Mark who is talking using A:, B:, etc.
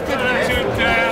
A: Hit